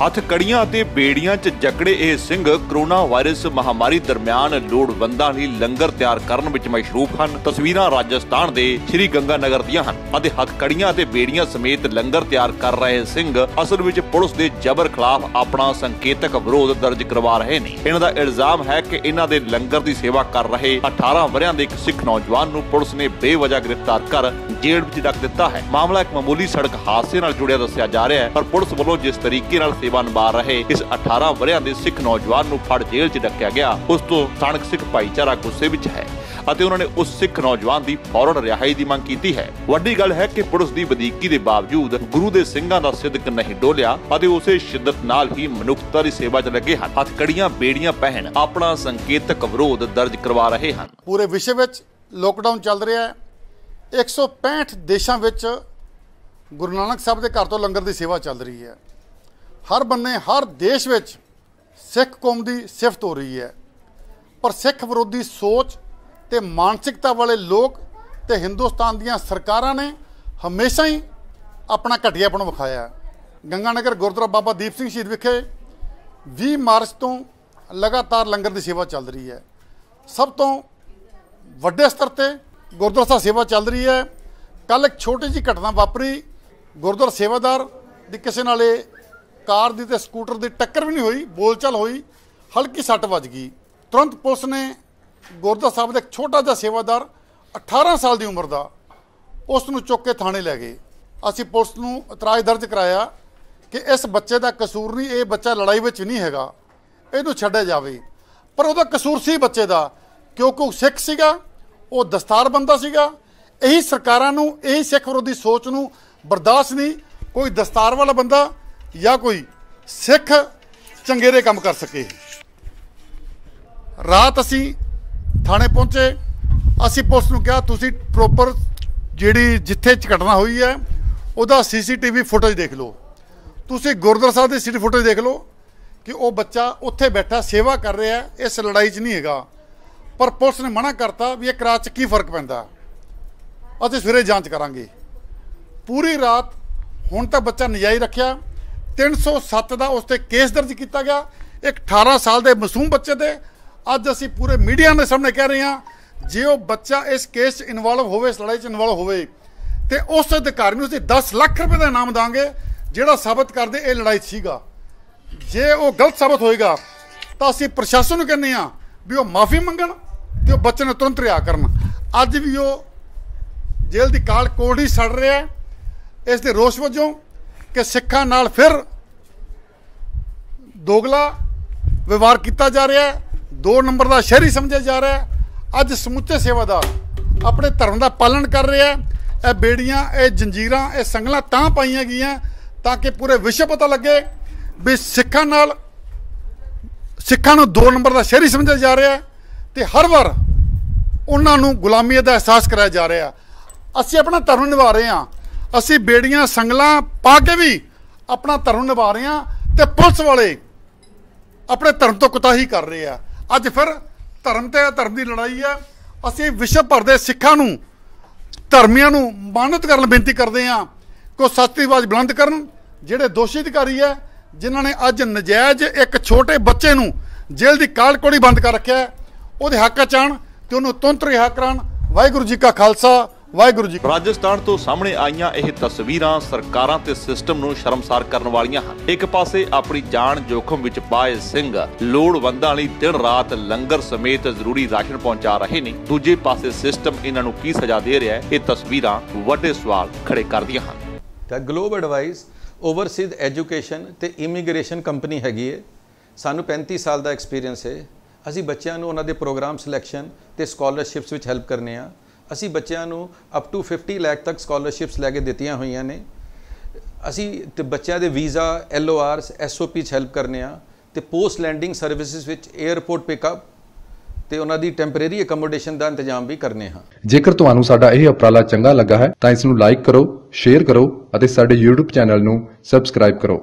ਹੱਥ ਕੜੀਆਂ ਅਤੇ ਬੇੜੀਆਂ 'ਚ ਜਕੜੇ ਇਹ ਸਿੰਘ ਕਰੋਨਾ ਵਾਇਰਸ ਮਹਾਮਾਰੀ ਦਰਮਿਆਨ ਲੋੜਵੰਦਾਂ ਲਈ ਲੰਗਰ ਤਿਆਰ ਕਰਨ ਵਿੱਚ ਮਸ਼ਰੂਫ ਹਨ। ਤਸਵੀਰਾਂ ਰਾਜਸਥਾਨ ਦੇ ਸ਼੍ਰੀ ਗੰਗਾ ਨਗਰ ਦੀਆਂ ਹਨ। ਅਤੇ ਹੱਥ ਕੜੀਆਂ ਅਤੇ ਬੇੜੀਆਂ ਸਮੇਤ ਲੰਗਰ ਤਿਆਰ ਕਰ ਰਹੇ ਸਿੰਘ ਅਸਲ ਵਿੱਚ ਪੁਲਿਸ ਦੇ ਜ਼ਬਰ ਖਿਲਾਫ ਆਪਣਾ ਸੰਕੇਤਕ ਵਿਰੋਧ ਦਰਜ ਕਰਵਾ ਰਹੇ ਨੇ। ਇਹਨਾਂ ਦਾ ਇਲਜ਼ਾਮ ਹੈ ਕਿ ਇਹਨਾਂ ਦੇ ਲੰਗਰ ਦੀ ਸੇਵਾ ਕਰ ਰਹੇ 18 ਵਰਿਆਂ ਦੇ ਇੱਕ ਸਿੱਖ ਨੌਜਵਾਨ ਨੂੰ ਪੁਲਿਸ ਨੇ ਬੇਵਜ੍ਹਾ ਗ੍ਰਿਫਤਾਰ ਕਰ ਜੇਲ੍ਹ ਵਿੱਚ ਰੱਖ ਦਿੱਤਾ ਹੈ। ਮਾਮਲਾ ਇੱਕ ਮਾਮੂਲੀ ਸੜਕ ਹਾਦਸੇ ਨਾਲ ਜੁੜਿਆ ਦੱਸਿਆ ਜਾ ਰਿਹਾ ਹੈ, ਪਰ ਪੁਲਿਸ ਵੱਲੋਂ ਜਿਸ ਤਰੀਕੇ ਨਾਲ ਸੇਵਾ ਨਿਭਾ ਰਹੇ। ਇਸ 18 ਵਰਿਆਂ ਦੇ ਸਿੱਖ ਨੌਜਵਾਨ ਨੂੰ ਫੜ ਜੇਲ੍ਹ 'ਚ ਰੱਖਿਆ ਗਿਆ। ਉਸ ਤੋਂ ਸਥਾਨਕ ਸਿੱਖ ਭਾਈਚਾਰਾ ਗੁੱਸੇ ਵਿੱਚ ਹੈ ਅਤੇ ਉਹਨਾਂ ਨੇ ਉਸ ਸਿੱਖ ਨੌਜਵਾਨ ਦੀ ਫੌਰਨ ਰਿਹਾਈ ਦੀ ਮੰਗ ਕੀਤੀ ਹੈ। ਵੱਡੀ ਗੱਲ ਹੈ ਕਿ ਪੁਲਿਸ ਦੀ ਵਧੀਕੀ ਦੇ ਬਾਵਜੂਦ ਗੁਰੂ ਦੇ ਸਿੰਘਾਂ ਦਾ ਸਿੱਧਕ ਨਹੀਂ ਡੋਲਿਆ ਅਤੇ ਉਸੇ ਸ਼ਿੱਦਤ ਨਾਲ ਹੀ ਮਨੁੱਖਤਾ ਦੀ ਸੇਵਾ 'ਚ ਲੱਗੇ ਹਨ। ਹੱਥਕੜੀਆਂ ਬੇੜੀਆਂ ਪਹਿਨ ਆਪਣਾ ਸੰਕੇਤਕ ਵਿਰੋਧ ਦਰਜ ਕਰਵਾ ਰਹੇ ਹਨ। ਪੂਰੇ ਵਿਸ਼ਵ ਵਿੱਚ ਲੋਕਡਾਊਨ ਚੱਲ ਰਿਹਾ ਹੈ। 165 ਦੇਸ਼ਾਂ ਵਿੱਚ ਗੁਰੂ ਨਾਨਕ ਸਾਹਿਬ ਦੇ ਘਰ ਤੋਂ ਲੰਗਰ ਦੀ ਸੇਵਾ ਚੱਲ ਰਹੀ ਹੈ। ਹਰ ਬੰਨੇ, ਹਰ ਦੇਸ਼ ਵਿੱਚ ਸਿੱਖ ਕੌਮ ਦੀ ਸਿਫਤ ਹੋ ਰਹੀ ਹੈ। ਪਰ ਸਿੱਖ ਵਿਰੋਧੀ ਸੋਚ ਤੇ ਮਾਨਸਿਕਤਾ ਵਾਲੇ ਲੋਕ ਤੇ ਹਿੰਦੁਸਤਾਨ ਦੀਆਂ ਸਰਕਾਰਾਂ ਨੇ ਹਮੇਸ਼ਾ ਹੀ ਆਪਣਾ ਘਟੀਆਪਣ ਵਿਖਾਇਆ ਗੰਗਾਨਗਰ ਗੁਰਦੁਆਰਾ ਬਾਬਾ ਦੀਪ ਸਿੰਘ ਸ਼ਹੀਦ ਵਿਖੇ 20 ਮਾਰਚ ਤੋਂ ਲਗਾਤਾਰ ਲੰਗਰ ਦੀ ਸੇਵਾ ਚੱਲ ਰਹੀ ਹੈ। ਸਭ ਤੋਂ ਵੱਡੇ ਸਤਰ ਤੇ ਗੁਰਦੁਆਰਾ ਸਾਹਿਬ ਸੇਵਾ ਚੱਲ ਰਹੀ ਹੈ। ਕੱਲ ਇੱਕ ਛੋਟੀ ਜਿਹੀ ਘਟਨਾ ਵਾਪਰੀ। ਗੁਰਦੁਆਰਾ ਸੇਵਾਦਾਰ ਦੀ ਕਿਸੇ ਨਾਲ ਇਹ ਕਾਰ ਦੀ ਤੇ ਸਕੂਟਰ ਦੀ ਟੱਕਰ ਵੀ ਨਹੀਂ ਹੋਈ, ਬੋਲਚਾਲ ਹੋਈ, ਹਲਕੀ ਸੱਟ ਵੱਜ ਗਈ। ਤੁਰੰਤ ਪੁਲਿਸ ਨੇ ਗੁਰਦੁਆਰਾ ਸਾਹਿਬ ਦਾ ਇੱਕ ਛੋਟਾ ਜਿਹਾ ਸੇਵਾਦਾਰ 18 ਸਾਲ ਦੀ ਉਮਰ ਦਾ ਉਸ ਨੂੰ ਚੁੱਕ ਕੇ ਥਾਣੇ ਲੈ ਗਏ। ਅਸੀਂ ਪੁਲਿਸ ਨੂੰ ਇਤਰਾਜ਼ ਦਰਜ ਕਰਾਇਆ ਕਿ ਇਸ ਬੱਚੇ ਦਾ ਕਸੂਰ ਨਹੀਂ, ਇਹ ਬੱਚਾ ਲੜਾਈ ਵਿੱਚ ਨਹੀਂ ਹੈਗਾ, ਇਹਨੂੰ ਛੱਡਿਆ ਜਾਵੇ। ਪਰ ਉਹਦਾ ਕਸੂਰ ਸੀ ਬੱਚੇ ਦਾ, ਕਿਉਂਕਿ ਉਹ ਸਿੱਖ ਸੀਗਾ, ਉਹ ਦਸਤਾਰ ਬੰਦਾ ਸੀਗਾ। ਇਹੀ ਸਰਕਾਰਾਂ ਨੂੰ, ਇਹੀ ਸਿੱਖ ਵਿਰੋਧੀ ਸੋਚ ਨੂੰ ਬਰਦਾਸ਼ਤ ਨਹੀਂ, ਕੋਈ ਦਸਤਾਰ ਵਾਲਾ ਬੰਦਾ ਜਾਂ ਕੋਈ ਸਿੱਖ ਚੰਗੇਰੇ ਕੰਮ ਕਰ ਸਕੇ। ਰਾਤ ਅਸੀਂ ਥਾਣੇ ਪਹੁੰਚੇ। ਅਸੀਂ ਪੁਲਿਸ ਨੂੰ ਕਿਹਾ, ਤੁਸੀਂ ਪ੍ਰੋਪਰ ਜਿਹੜੀ ਜਿੱਥੇ ਘਟਨਾ ਹੋਈ ਹੈ, ਉਹਦਾ ਸੀਸੀਟੀਵੀ ਫੁਟੇਜ ਦੇਖ ਲਓ। ਤੁਸੀਂ ਗੁਰਦੁਆਰਾ ਸਾਹਿਬ ਦੀ ਸੀਟੀ ਫੁਟੇਜ ਦੇਖ ਲਓ ਕਿ ਉਹ ਬੱਚਾ ਉੱਥੇ ਬੈਠਾ, ਸੇਵਾ ਕਰ ਰਿਹਾ, ਇਸ ਲੜਾਈ 'ਚ ਨਹੀਂ ਹੈਗਾ। ਪਰ ਪੁਲਿਸ ਨੇ ਮਨਾ ਕਰਤਾ ਵੀ ਇਹ ਕਰਾਚ 'ਚ ਕੀ ਫ਼ਰਕ ਪੈਂਦਾ। ਅਸੀਂ ਸਵੇਰੇ ਜਾਂਚ ਕਰਾਂਗੇ। ਪੂਰੀ ਰਾਤ ਹੁਣ ਤਾਂ ਬੱਚਾ ਨਜਾਇਜ਼ ਰੱਖਿਆ। 307 ਦਾ ਉਸ ਤੇ ਕੇਸ ਦਰਜ ਕੀਤਾ ਗਿਆ। ਇੱਕ 18 ਸਾਲ ਦੇ ਮਾਸੂਮ ਬੱਚੇ ਤੇ ਅੱਜ ਅਸੀਂ ਪੂਰੇ ਮੀਡੀਆ ਦੇ ਸਾਹਮਣੇ ਕਹਿ ਰਹੇ ਹਾਂ, ਜੇ ਉਹ ਬੱਚਾ ਇਸ ਕੇਸ 'ਚ ਇਨਵੋਲਵ ਹੋਵੇ, ਇਸ ਲੜਾਈ 'ਚ ਇਨਵੋਲਵ ਹੋਵੇ, ਤੇ ਉਸ ਅਧਿਕਾਰੀ ਨੂੰ ਅਸੀਂ 10 ਲੱਖ ਰੁਪਏ ਦਾ ਇਨਾਮ ਦਾਂਗੇ, ਜਿਹੜਾ ਸਾਬਤ ਕਰਦੇ ਇਹ ਲੜਾਈ 'ਚ ਸੀਗਾ। ਜੇ ਉਹ ਗਲਤ ਸਾਬਤ ਹੋਏਗਾ, ਤਾਂ ਅਸੀਂ ਪ੍ਰਸ਼ਾਸਨ ਨੂੰ ਕਹਿੰਦੇ ਆ ਵੀ ਉਹ ਮਾਫੀ ਮੰਗਣ ਤੇ ਉਹ ਬੱਚੇ ਨੂੰ ਤੁਰੰਤ ਰਿਹਾ ਕਰਨ। ਅੱਜ ਵੀ ਉਹ ਜੇਲ੍ਹ ਦੀ ਕਾਲ ਕੋਡ ਹੀ ਸੜ ਰਿਹਾ ਇਸ ਦੇ ਰੋਸ ਵਜੋਂ ਕਿ ਸਿੱਖਾਂ ਨਾਲ ਫਿਰ ਦੋਗਲਾ ਵਿਵਹਾਰ ਕੀਤਾ ਜਾ ਰਿਹਾ ਹੈ। ਦੋ ਨੰਬਰ ਦਾ ਸ਼ਹਿਰੀ ਸਮਝਿਆ ਜਾ ਰਿਹਾ ਹੈ। ਅੱਜ ਸਮੁੱਚੇ ਸੇਵਾਦਾਰ ਆਪਣੇ ਧਰਮ ਦਾ ਪਾਲਣ ਕਰ ਰਿਹਾ ਹੈ। ਇਹ ਬੇੜੀਆਂ, ਇਹ ਜੰਜੀਰਾਂ, ਇਹ ਸੰਗਲਾਂ ਤਾਂ ਪਾਈਆਂ ਗਈਆਂ ਤਾਂ ਕਿ ਪੂਰੇ ਵਿਸ਼ਵ ਪਤਾ ਲੱਗੇ ਵੀ ਸਿੱਖਾਂ ਨਾਲ ਸਿੱਖਾਂ ਨੂੰ ਦੋ ਨੰਬਰ ਦਾ ਸ਼ਹਿਰੀ ਸਮਝਿਆ ਜਾ ਰਿਹਾ ਹੈ ਤੇ ਹਰ ਵਾਰ ਉਹਨਾਂ ਨੂੰ ਗੁਲਾਮੀਅਤ ਦਾ ਅਹਿਸਾਸ ਕਰਾਇਆ ਜਾ ਰਿਹਾ ਅਸੀਂ ਆਪਣਾ ਧਰਮ ਨਿਭਾ ਰਹੇ ਹਾਂ। ਅਸੀਂ ਬੇੜੀਆਂ ਸੰਗਲਾਂ ਪਾ ਕੇ ਵੀ ਆਪਣਾ ਧਰਮ ਨਿਭਾ ਰਹੇ ਹਾਂ ਤੇ ਪੁਲਿਸ ਵਾਲੇ ਆਪਣੇ ਧਰਮ ਤੋਂ ਕੁਤਾਹੀ ਕਰ ਰਹੇ ਆ। ਅੱਜ ਫਿਰ ਧਰਮ ਤੇ ਧਰਮ ਦੀ ਲੜਾਈ ਆ। ਅਸੀਂ ਵਿਸ਼ਵ ਭਰ ਦੇ ਸਿੱਖਾਂ ਨੂੰ, ਧਰਮੀਆਂ ਨੂੰ ਮਾਨਤ ਕਰਨ ਬੇਨਤੀ ਕਰਦੇ ਹਾਂ ਕਿ ਉਹ ਸੱਚ ਆਵਾਜ਼ ਬੁਲੰਦ ਕਰਨ। ਜਿਹੜੇ ਦੋਸ਼ੀ ਅਧਿਕਾਰੀ ਹੈ ਜਿਨ੍ਹਾਂ ਨੇ ਅੱਜ ਨਜਾਇਜ਼ ਇੱਕ ਛੋਟੇ ਬੱਚੇ ਨੂੰ ਜੇਲ੍ਹ ਦੀ ਕਾਲਕੋੜੀ ਬੰਦ ਕਰ ਰੱਖਿਆ ਉਹਦੇ ਹੱਕ ਚ ਆਉਣ ਤੇ ਉਹਨੂੰ ਤੁਰੰਤ ਰਿਹਾ ਕਰਾਉਣ। ਵਾਹਿਗੁਰੂ ਜੀ ਕਾ ਖਾਲਸਾ। ਵਾਹਿਗੁਰੂ ਜੀ ਰਾਜਸਥਾਨ ਤੋਂ ਸਾਹਮਣੇ ਆਈਆਂ ਇਹ ਤਸਵੀਰਾਂ ਸਰਕਾਰਾਂ ਤੇ ਸਿਸਟਮ ਨੂੰ ਸ਼ਰਮਸਾਰ ਕਰਨ ਵਾਲੀਆਂ ਹਨ। ਇੱਕ ਪਾਸੇ ਆਪਣੀ ਜਾਨ ਜੋਖਮ ਵਿੱਚ ਪਾਏ ਸਿੰਘ ਲੋੜਵੰਦਾਂ ਲਈ ਦਿਨ ਰਾਤ ਲੰਗਰ ਸਮੇਤ ਜ਼ਰੂਰੀ ਰਾਸ਼ਨ ਪਹੁੰਚਾ ਰਹੇ ਨੇ। ਦੂਜੇ ਪਾਸੇ ਸਿਸਟਮ ਇਹਨਾਂ ਨੂੰ ਕੀ ਸਜ਼ਾ ਦੇ ਰਿਹਾ ਹੈ ਇਹ ਤਸਵੀਰਾਂ ਵੱਡੇ ਸਵਾਲ ਖੜੇ ਕਰਦੀਆਂ ਹਨ। ਤਾਂ ਗਲੋਬ ਐਡਵਾਈਸ ਓਵਰਸੀਜ਼ ਐਜੂਕੇਸ਼ਨ ਤੇ ਇਮੀਗ੍ਰੇਸ਼ਨ ਕੰਪਨੀ ਹੈਗੀ ਹੈ ਸਾਨੂੰ 35 ਸਾਲ ਦਾ ਐਕਸਪੀਰੀਅੰਸ ਹੈ ਅਸੀਂ ਬੱਚਿਆਂ ਨੂੰ ਉਹਨਾਂ ਦੇ ਪ੍ਰੋਗਰਾਮ ਸਿਲੈਕਸ਼ਨ ਤੇ ਸਕਾਲਰਸ਼ਿਪਸ ਵਿੱਚ ਹੈਲਪ ਕਰਨੇ ਆ। ਅਸੀਂ ਬੱਚਿਆਂ ਨੂੰ ਅਪ ਟੂ 50 ਲੱਖ ਤੱਕ ਸਕਾਲਰਸ਼ਿਪਸ ਲੈ ਕੇ ਦਿੱਤੀਆਂ ਹੋਈਆਂ ਨੇ। ਅਸੀਂ ਤੇ ਬੱਚਿਆਂ ਦੇ visa L O Rs S O P ਚ ਹੈਲਪ ਕਰਨੇ ਆ ਤੇ ਪੋਸਟ ਲੈਂਡਿੰਗ ਸਰਵਿਸਿਜ਼ ਵਿੱਚ 에ਅਰਪੋਰਟ ਪਿਕਅਪ ਤੇ ਉਹਨਾਂ ਦੀ ਟੈਂਪਰੇਰੀ ਅਕਮੋਡੇਸ਼ਨ ਦਾ ਇੰਤਜ਼ਾਮ ਵੀ ਕਰਨੇ ਹਾਂ। ਜੇਕਰ ਤੁਹਾਨੂੰ ਸਾਡਾ ਇਹ ਉਪਰਾਲਾ ਚੰਗਾ ਲੱਗਾ ਹੈ ਤਾਂ ਇਸ ਨੂੰ ਲਾਈਕ ਕਰੋ ਸ਼ੇਅਰ ਕਰੋ ਅਤੇ ਸਾਡੇ YouTube ਚੈਨਲ ਨੂੰ ਸਬਸਕ੍ਰਾਈਬ ਕਰੋ।